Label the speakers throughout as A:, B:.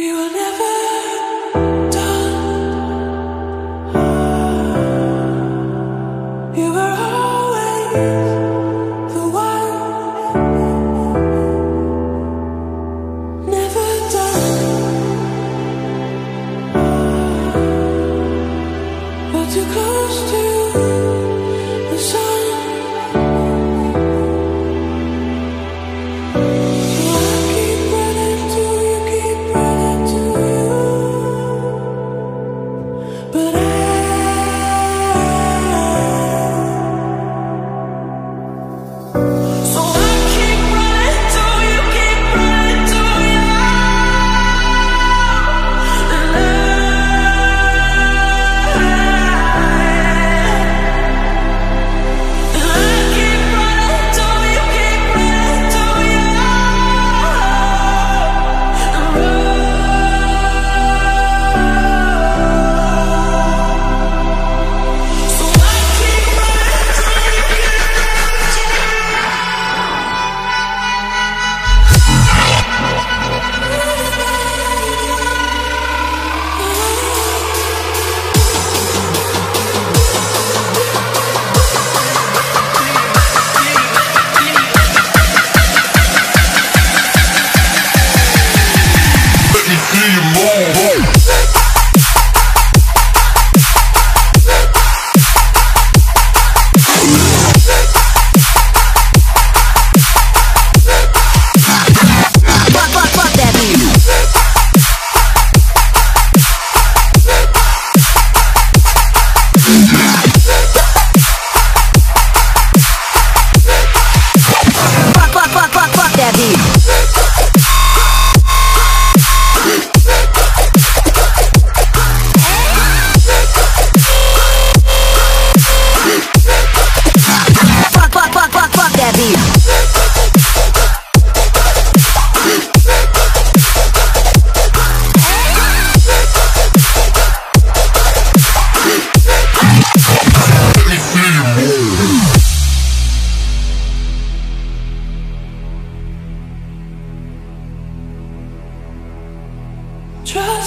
A: We will never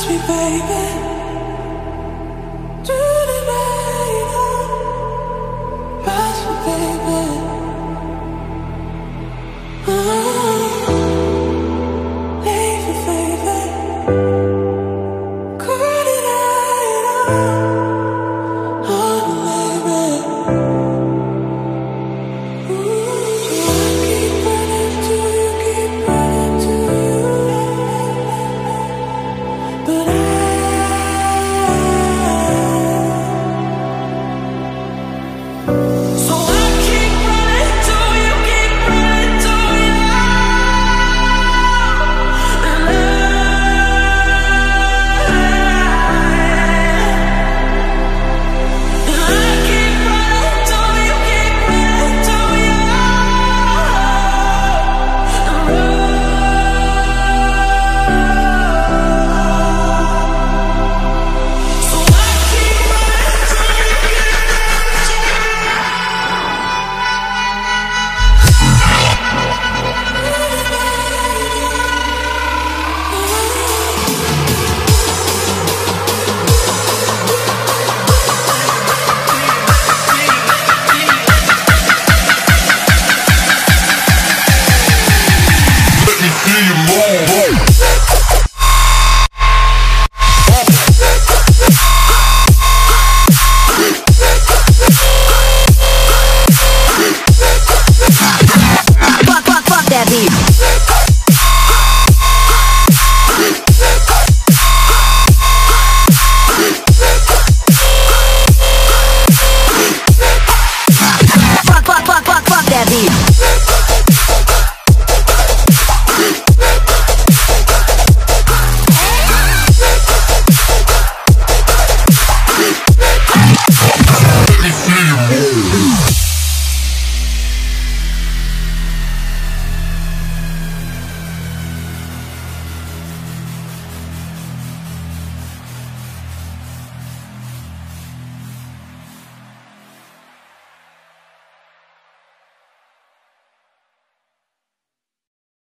A: me, baby.